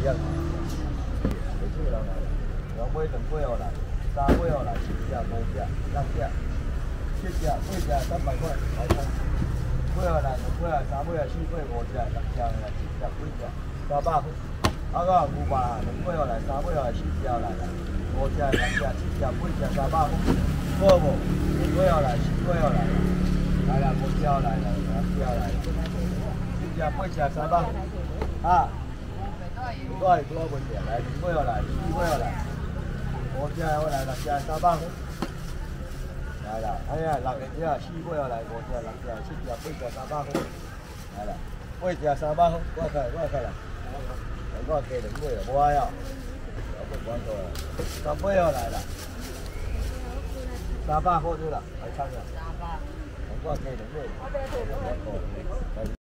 一样。没错啦，两尾两尾哦来，三尾哦来，四只、五只、六只、七只、八只，三百块，好看。尾哦来，两尾啊，三尾啊，四尾、五只、六只、七只、八只，三百块。啊个牛排啊，两尾哦来，三尾哦来，四只来啦，五只、六只、七只、八只，三百块。好无？五尾哦来，四尾哦来，来啦，五只来啦，六只来，七只、八只，三百。啊。都系多问题，来，五尾哦来，四尾哦来，五只我来，六只三百块。来啦，哎呀，六个只，四尾哦来，五只、六只、七只、八只，三百块。来啦，八只三百块，我开，我开啦。我加两尾啊，无爱哦。我不管多啦，十尾哦来啦。三百块对啦，来参啦。我加两尾。来，